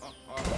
ha, ha, ha.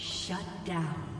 Shut down.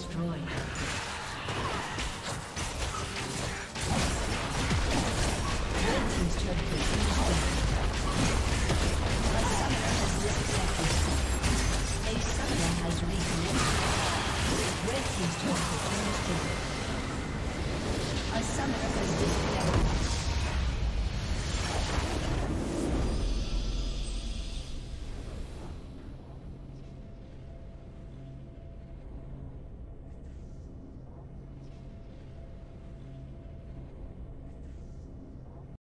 A